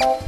아